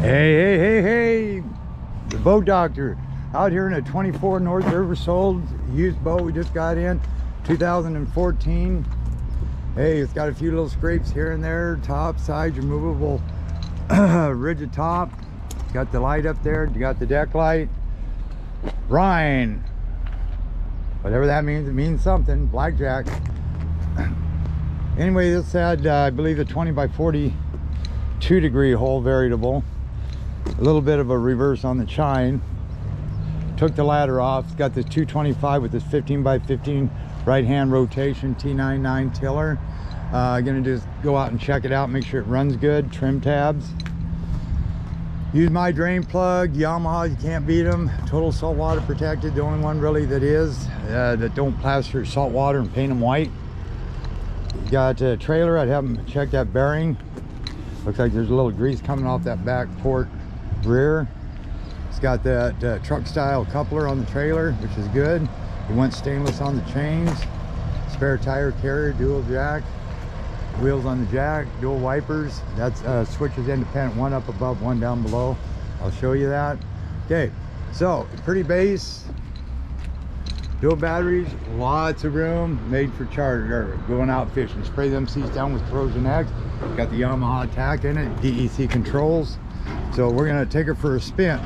Hey, hey, hey, hey! The boat doctor out here in a 24 North River sold used boat we just got in 2014. Hey, it's got a few little scrapes here and there, top, sides, removable rigid top. Got the light up there, you got the deck light. Rhine. Whatever that means, it means something. Blackjack. Anyway, this had, uh, I believe, a 20 by 42 degree hole variable a little bit of a reverse on the chine. Took the ladder off got this 225 with this 15 by 15 right hand rotation T99 tiller. Uh, gonna just go out and check it out make sure it runs good trim tabs. Use my drain plug Yamaha you can't beat them total salt water protected the only one really that is uh, that don't plaster salt water and paint them white. Got a trailer I'd have them check that bearing. Looks like there's a little grease coming off that back port rear. It's got that uh, truck style coupler on the trailer, which is good. It went stainless on the chains. Spare tire carrier, dual jack. Wheels on the jack, dual wipers. That's uh, switches independent, one up above, one down below. I'll show you that. Okay, so pretty base. Dual batteries, lots of room, made for charter, going out fishing. Spray them seats down with Corrosion X. Got the Yamaha attack in it, DEC controls. So we're gonna take it for a spin.